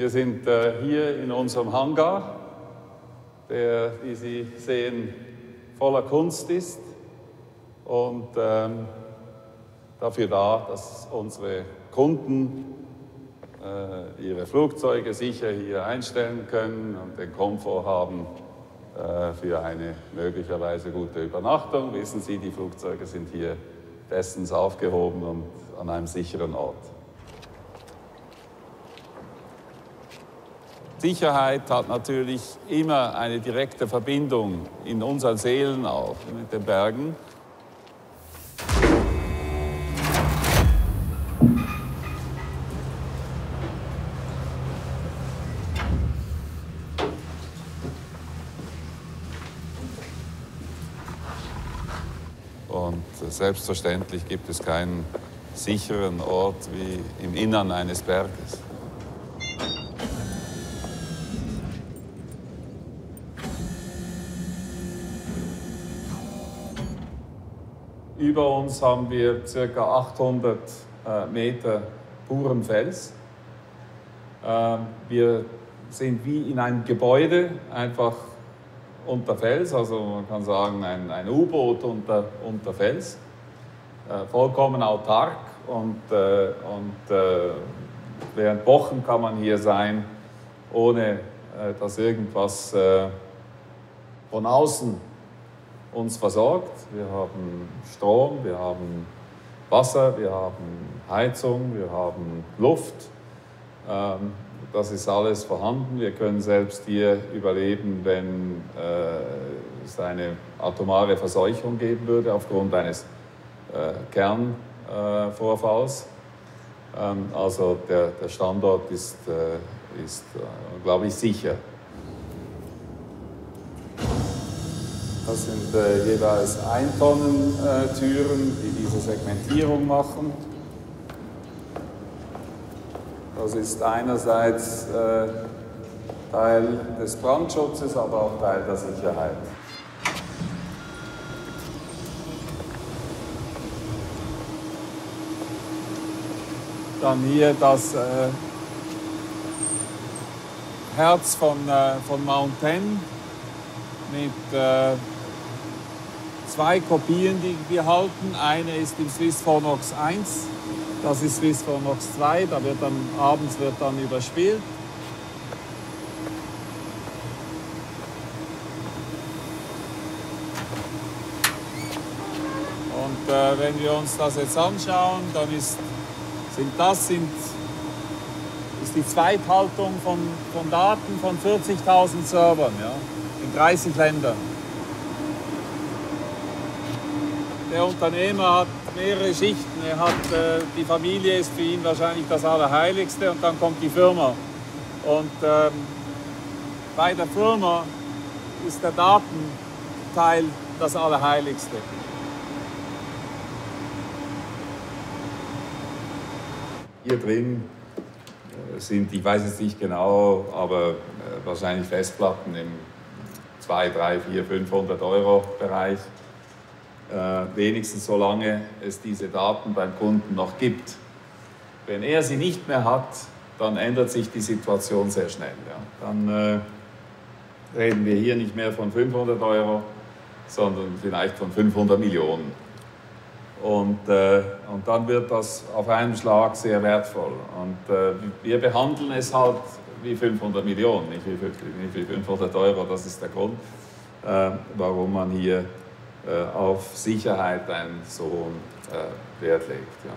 Wir sind äh, hier in unserem Hangar, der, wie Sie sehen, voller Kunst ist und ähm, dafür da, dass unsere Kunden äh, ihre Flugzeuge sicher hier einstellen können und den Komfort haben äh, für eine möglicherweise gute Übernachtung. Wissen Sie, die Flugzeuge sind hier bestens aufgehoben und an einem sicheren Ort. Sicherheit hat natürlich immer eine direkte Verbindung in unseren Seelen auch mit den Bergen. Und selbstverständlich gibt es keinen sicheren Ort wie im Innern eines Berges. Über uns haben wir ca. 800 äh, Meter puren Fels. Ähm, wir sind wie in einem Gebäude, einfach unter Fels, also man kann sagen ein, ein U-Boot unter, unter Fels. Äh, vollkommen autark und, äh, und äh, während Wochen kann man hier sein, ohne dass irgendwas von außen uns versorgt. Wir haben Strom, wir haben Wasser, wir haben Heizung, wir haben Luft. Ähm, das ist alles vorhanden. Wir können selbst hier überleben, wenn äh, es eine atomare Verseuchung geben würde aufgrund eines äh, Kernvorfalls. Ähm, also der, der Standort ist, äh, ist glaube ich, sicher. Das sind äh, jeweils Ein-Tonnen-Türen, die diese Segmentierung machen. Das ist einerseits äh, Teil des Brandschutzes, aber auch Teil der Sicherheit. Dann hier das äh, Herz von, äh, von Mountain mit äh, zwei Kopien, die wir halten. Eine ist im Swiss Phonox 1, das ist Swiss Phonox 2, da wird dann abends wird dann überspielt. Und äh, wenn wir uns das jetzt anschauen, dann ist, sind das sind, ist die Zweithaltung von, von Daten von 40.000 Servern ja, in 30 Ländern. Der Unternehmer hat mehrere Schichten. Er hat, äh, die Familie ist für ihn wahrscheinlich das Allerheiligste und dann kommt die Firma. Und ähm, bei der Firma ist der Datenteil das Allerheiligste. Hier drin äh, sind, ich weiß es nicht genau, aber äh, wahrscheinlich Festplatten im 2, 3, 4, 500 Euro Bereich. Äh, wenigstens solange es diese Daten beim Kunden noch gibt. Wenn er sie nicht mehr hat, dann ändert sich die Situation sehr schnell. Ja. Dann äh, reden wir hier nicht mehr von 500 Euro, sondern vielleicht von 500 Millionen. Und, äh, und dann wird das auf einen Schlag sehr wertvoll. Und äh, wir behandeln es halt wie 500 Millionen, nicht wie, nicht wie 500 Euro. Das ist der Grund, äh, warum man hier auf Sicherheit einen so hohen äh, Wert legt. Ja.